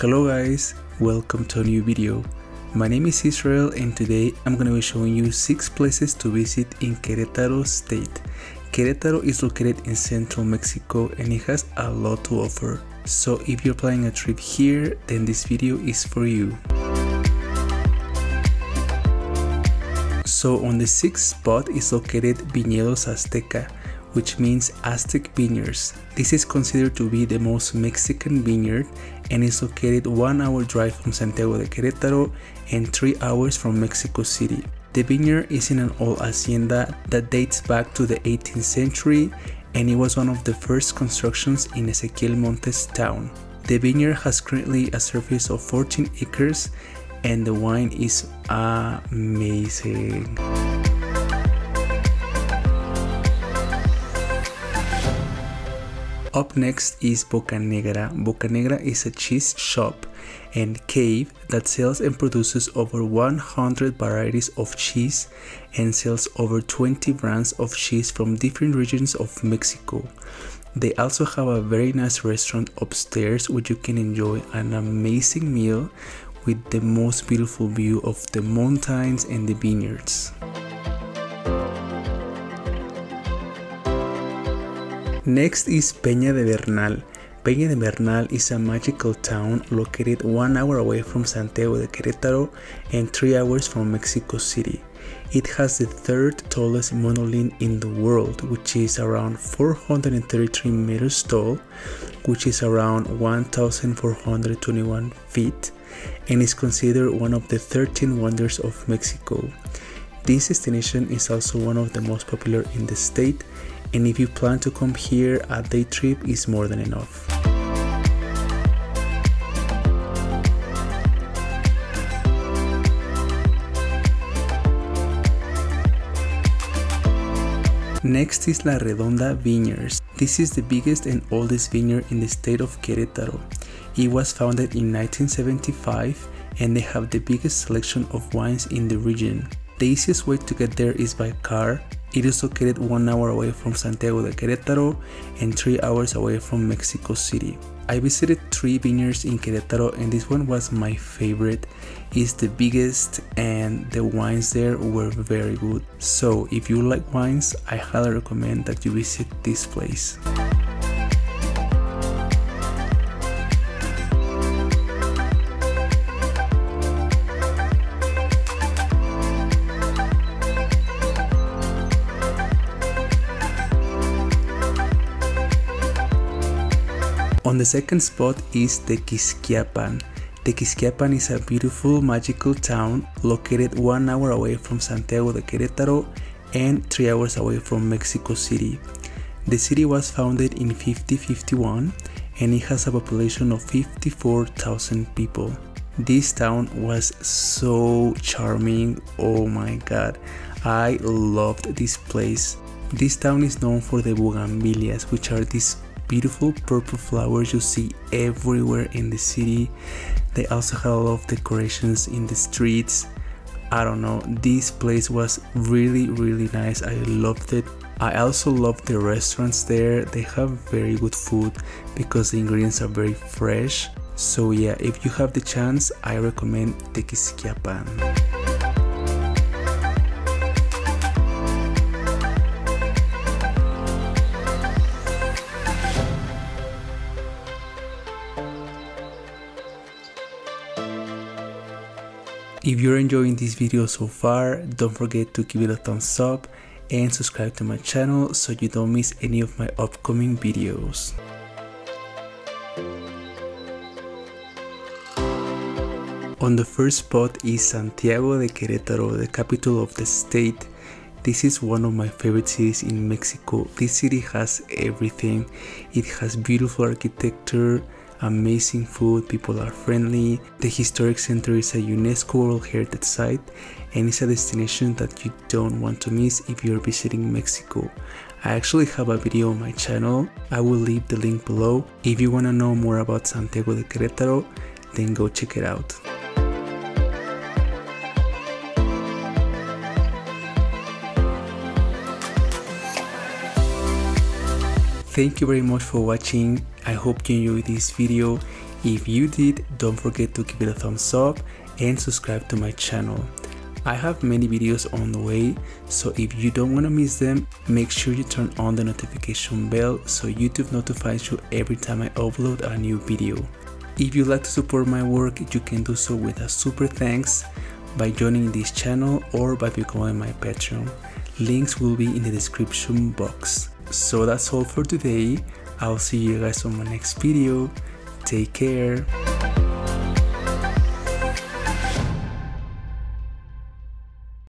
Hello guys, welcome to a new video. My name is Israel and today I'm gonna be showing you 6 places to visit in Querétaro state. Querétaro is located in central Mexico and it has a lot to offer. So if you're planning a trip here, then this video is for you. So on the sixth spot is located Viñedos Azteca, which means Aztec Vineyards. This is considered to be the most Mexican vineyard and is located 1 hour drive from Santiago de Querétaro and 3 hours from Mexico City. The vineyard is in an old hacienda that dates back to the 18th century and it was one of the first constructions in Ezequiel Montes town. The vineyard has currently a surface of 14 acres and the wine is amazing. Up next is Boca Negra. Boca Negra is a cheese shop and cave that sells and produces over 100 varieties of cheese and sells over 20 brands of cheese from different regions of Mexico. They also have a very nice restaurant upstairs where you can enjoy an amazing meal with the most beautiful view of the mountains and the vineyards. Next is Peña de Bernal. Peña de Bernal is a magical town located one hour away from Santiago de Querétaro and three hours from Mexico City. It has the third tallest monolith in the world, which is around 433 meters tall, which is around 1,421 feet, and is considered one of the 13 wonders of Mexico. This destination is also one of the most popular in the state and if you plan to come here a day trip is more than enough. Next is La Redonda Vineyards. This is the biggest and oldest vineyard in the state of Querétaro. It was founded in 1975 and they have the biggest selection of wines in the region. The easiest way to get there is by car. It is located one hour away from Santiago de Querétaro and three hours away from Mexico City. I visited three vineyards in Querétaro and this one was my favorite. It's the biggest and the wines there were very good. So if you like wines, I highly recommend that you visit this place. On the second spot is Tequisquiapan. Tequisquiapan is a beautiful magical town located one hour away from Santiago de Querétaro and three hours away from Mexico City. The city was founded in 1551 and it has a population of 54,000 people. This town was so charming, oh my god, I loved this place. This town is known for the bougainvilleas, which are these beautiful purple flowers you see everywhere in the city. They also have a lot of decorations in the streets. I don't know, this place was really really nice. I loved it. I also love the restaurants there. They have very good food because the ingredients are very fresh. So yeah, if you have the chance, I recommend Tequisquiapan. If you're enjoying this video so far, don't forget to give it a thumbs up and subscribe to my channel so you don't miss any of my upcoming videos. On the first spot is Santiago de Querétaro, the capital of the state. This is one of my favorite cities in Mexico. This city has everything. It has beautiful architecture, amazing food, people are friendly. The historic center is a UNESCO World Heritage Site and it's a destination that you don't want to miss if you're visiting Mexico. I actually have a video on my channel, I will leave the link below. If you want to know more about Santiago de Querétaro, then go check it out. Thank you very much for watching. I hope you enjoyed this video. If you did, don't forget to give it a thumbs up and subscribe to my channel. I have many videos on the way, so if you don't want to miss them, make sure you turn on the notification bell so YouTube notifies you every time I upload a new video. If you'd like to support my work, you can do so with a super thanks by joining this channel or by becoming my Patreon. Links will be in the description box. So that's all for today. I'll see you guys on my next video. Take care.